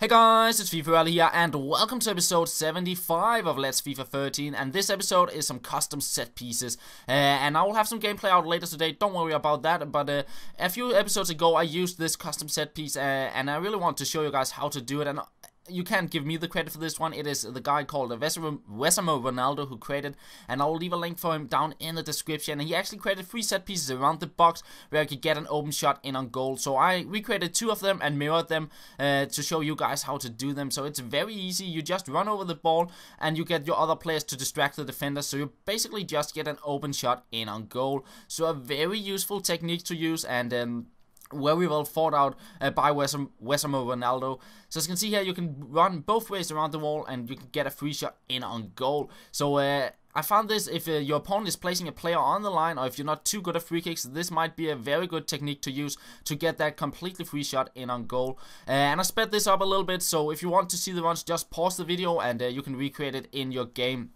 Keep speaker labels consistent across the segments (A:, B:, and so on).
A: Hey guys, it's FifaRalle here, and welcome to episode 75 of Let's FIFA 13. And this episode is some custom set pieces, uh, and I will have some gameplay out later today. Don't worry about that. But uh, a few episodes ago, I used this custom set piece, uh, and I really want to show you guys how to do it. And you can't give me the credit for this one. It is the guy called Wessamo Ronaldo who created, and I'll leave a link for him down in the description. And he actually created three set pieces around the box where I could get an open shot in on goal. So I recreated two of them and mirrored them uh, to show you guys how to do them. So it's very easy. You just run over the ball and you get your other players to distract the defender. So you basically just get an open shot in on goal. So a very useful technique to use and. Um, very well thought out uh, by Wessamo Ronaldo. So as you can see here, you can run both ways around the wall and you can get a free shot in on goal. So uh, I found this, if uh, your opponent is placing a player on the line or if you're not too good at free kicks, this might be a very good technique to use to get that completely free shot in on goal. Uh, and I sped this up a little bit, so if you want to see the runs, just pause the video and uh, you can recreate it in your game.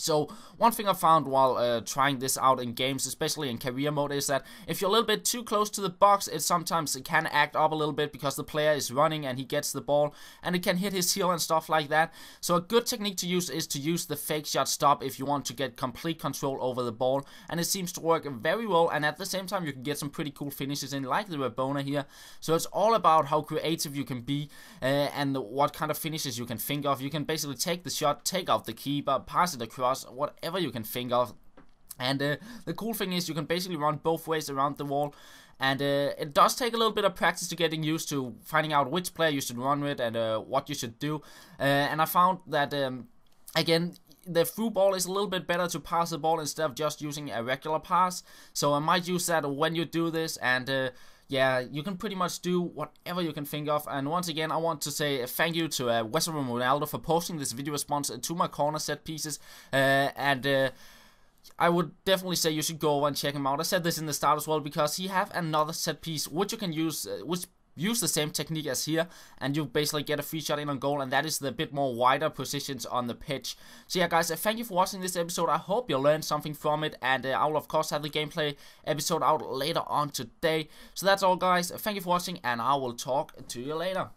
A: So one thing I found while uh, trying this out in games, especially in career mode, is that if you're a little bit too close to the box, it sometimes can act up a little bit because the player is running and he gets the ball and it can hit his heel and stuff like that. So a good technique to use is to use the fake shot stop if you want to get complete control over the ball and it seems to work very well and at the same time you can get some pretty cool finishes in like the Rabona here. So it's all about how creative you can be uh, and what kind of finishes you can think of. You can basically take the shot, take out the keeper, pass it across whatever you can think of. And uh, the cool thing is you can basically run both ways around the wall. And uh, it does take a little bit of practice to getting used to finding out which player you should run with and uh, what you should do. Uh, and I found that, um, again, the through ball is a little bit better to pass the ball instead of just using a regular pass. So I might use that when you do this and uh, yeah, you can pretty much do whatever you can think of. And once again, I want to say thank you to uh, Wessamo Ronaldo for posting this video response to my corner set pieces. Uh, and uh, I would definitely say you should go over and check him out. I said this in the start as well because he have another set piece which you can use, uh, which use the same technique as here and you basically get a free shot in on goal and that is the bit more wider positions on the pitch. So yeah guys, uh, thank you for watching this episode. I hope you learned something from it and uh, I will of course have the gameplay episode out later on today. So that's all guys. Thank you for watching and I will talk to you later.